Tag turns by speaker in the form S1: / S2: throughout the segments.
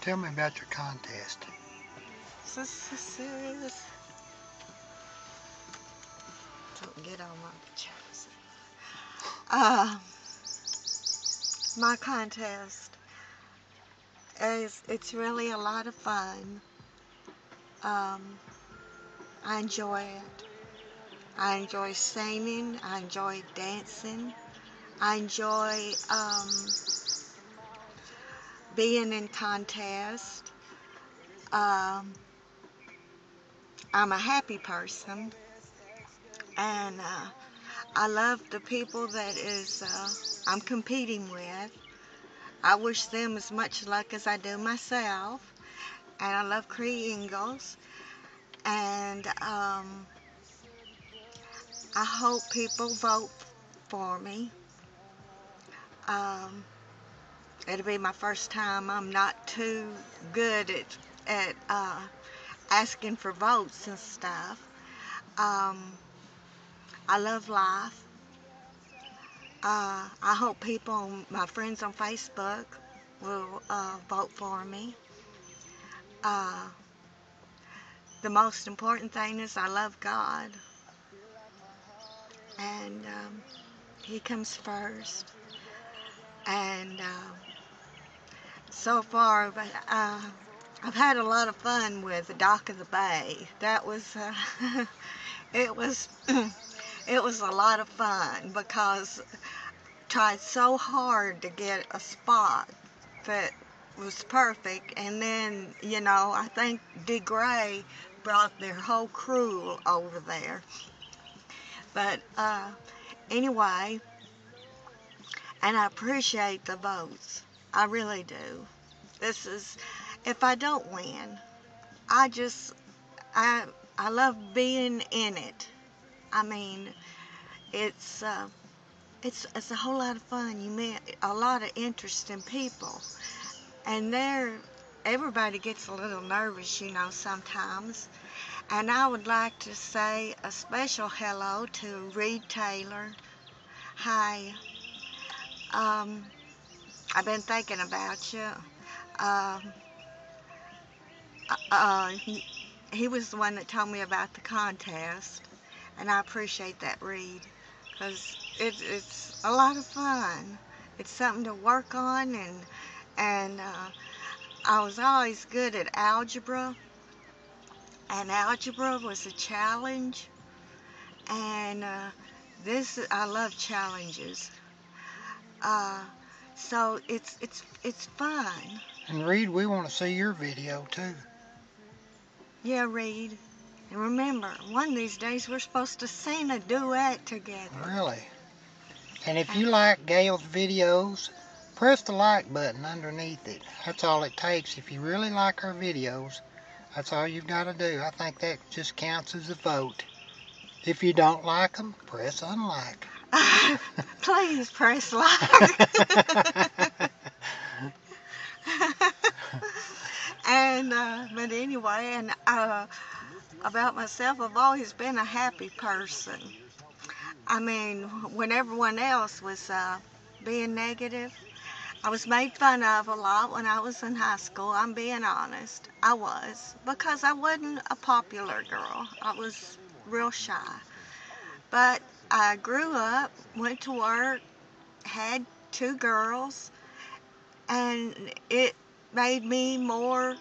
S1: Tell me about your contest.
S2: Don't get on my pajamas. Uh, my contest is it's really a lot of fun. Um, I enjoy it. I enjoy singing. I enjoy dancing. I enjoy um, being in contest. Um, I'm a happy person, and uh, I love the people that is uh, I'm competing with. I wish them as much luck as I do myself, and I love Cree Ingles, and um, I hope people vote for me. Um, it'll be my first time. I'm not too good at, at uh, asking for votes and stuff. Um, I love life. Uh, I hope people, my friends on Facebook, will uh, vote for me. Uh, the most important thing is I love God. And um, He comes first. And uh, so far, but uh, I've had a lot of fun with the Dock of the Bay. That was, uh, it was, it was a lot of fun because I tried so hard to get a spot that was perfect. And then, you know, I think De Grey brought their whole crew over there. But uh, anyway, and I appreciate the votes. I really do. This is, if I don't win, I just, I, I love being in it. I mean, it's, uh, it's, it's a whole lot of fun. You meet a lot of interesting people. And there, everybody gets a little nervous, you know, sometimes. And I would like to say a special hello to Reed Taylor. Hi. Um, I've been thinking about you. Um, uh, he, he was the one that told me about the contest, and I appreciate that, Reed, because it, it's a lot of fun. It's something to work on, and and uh, I was always good at algebra, and algebra was a challenge, and uh, this I love challenges. Uh, so it's it's it's fun.
S1: And Reed, we want to see your video too.
S2: Yeah, Reed. And remember, one of these days we're supposed to sing a duet together.
S1: Really? And if you like Gail's videos, press the like button underneath it. That's all it takes. If you really like her videos, that's all you've got to do. I think that just counts as a vote. If you don't like them, press unlike.
S2: Please press like. and uh, but anyway, and uh, about myself, I've always been a happy person. I mean, when everyone else was uh, being negative, I was made fun of a lot when I was in high school. I'm being honest, I was because I wasn't a popular girl. I was real shy, but I grew up, went to work, had two girls, and it made me more,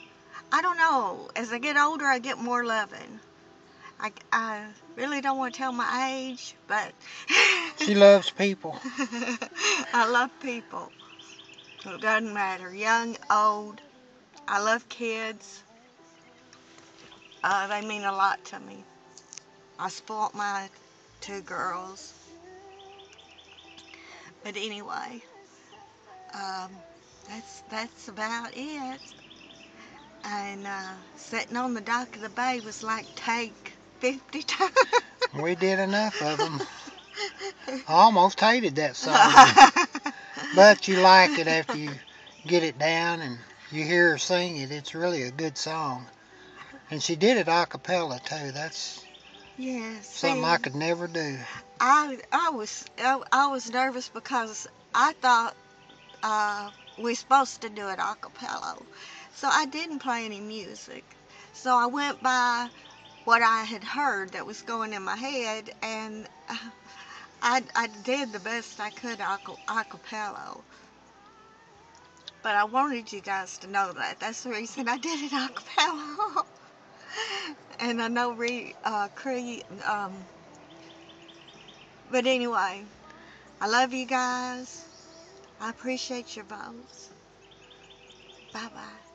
S2: I don't know, as I get older, I get more loving. I, I really don't want to tell my age, but...
S1: she loves people.
S2: I love people. It doesn't matter, young, old. I love kids. Uh, they mean a lot to me. I spoilt my two girls. But anyway, um, that's that's about it. And uh, sitting on the dock of the bay was like take 50 times.
S1: we did enough of them. I almost hated that song. but you like it after you get it down and you hear her sing it. It's really a good song. And she did it a cappella too. That's
S2: Yes.
S1: Something I could never do.
S2: I I was I, I was nervous because I thought uh, we're supposed to do it a cappella. So I didn't play any music. So I went by what I had heard that was going in my head, and uh, I, I did the best I could a cappella. But I wanted you guys to know that. That's the reason I did it a cappella. and I know Re, uh, Cree, um, but anyway, I love you guys. I appreciate your votes. Bye-bye.